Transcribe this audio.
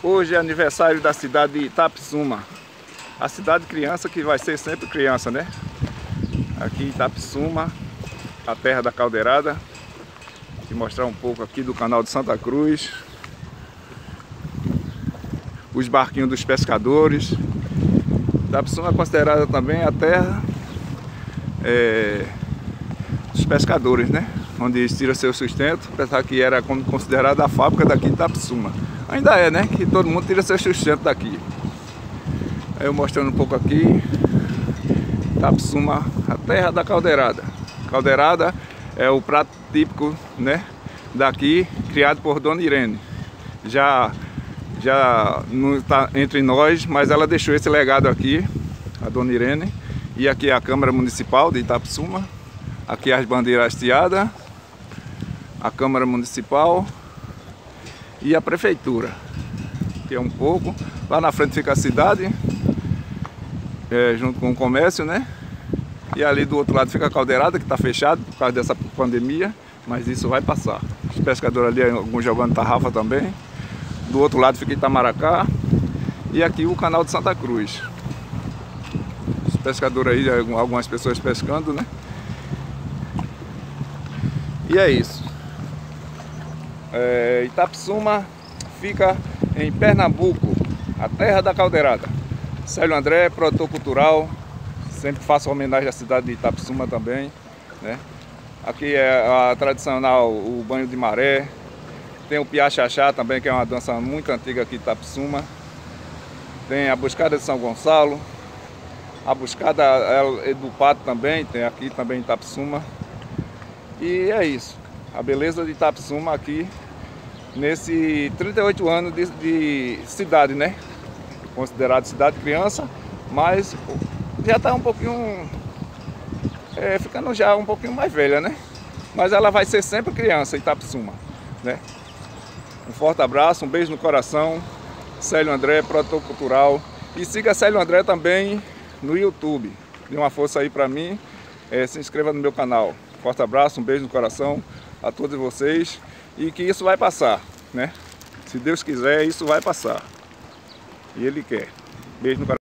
Hoje é aniversário da cidade de Itapsuma. A cidade criança que vai ser sempre criança, né? Aqui em Itapsuma, a terra da caldeirada. Vou mostrar um pouco aqui do canal de Santa Cruz. Os barquinhos dos pescadores. Itapsuma é considerada também a terra é, dos pescadores, né? Onde eles tiram seu sustento, apesar que era considerada a fábrica daqui de Itapsuma. Ainda é, né? Que todo mundo tira seu sustento daqui. Aí eu mostrando um pouco aqui. Tapsuma, a terra da caldeirada. Caldeirada é o prato típico, né? Daqui, criado por Dona Irene. Já, já não está entre nós, mas ela deixou esse legado aqui, a Dona Irene. E aqui é a Câmara Municipal de Itapsuma. Aqui as bandeiras hasteadas. A Câmara Municipal e a prefeitura, que é um pouco. Lá na frente fica a cidade, é, junto com o comércio, né? E ali do outro lado fica a caldeirada, que está fechado por causa dessa pandemia, mas isso vai passar. Os pescadores ali, alguns jogando tarrafa também. Do outro lado fica Itamaracá. E aqui o canal de Santa Cruz. Os pescadores aí, algumas pessoas pescando, né? E é isso. É, Itapsuma fica em Pernambuco, a terra da caldeirada. Célio André, produtor cultural, sempre faço homenagem à cidade de Itapsuma também. Né? Aqui é a tradicional, o banho de maré. Tem o piachachá também, que é uma dança muito antiga aqui de Itapsuma. Tem a buscada de São Gonçalo. A buscada é do Pato também, tem aqui também em Itapsuma. E é isso a beleza de Itapsuma aqui nesse 38 anos de, de cidade, né? Considerado cidade criança, mas já está um pouquinho é, ficando já um pouquinho mais velha, né? Mas ela vai ser sempre criança, Itapsuma, né? Um forte abraço, um beijo no coração. Célio André, produtor cultural. E siga Célio André também no YouTube. Dê uma força aí para mim. É, se inscreva no meu canal. Forte abraço, um beijo no coração a todos vocês e que isso vai passar, né? Se Deus quiser, isso vai passar. E Ele quer. Beijo no coração.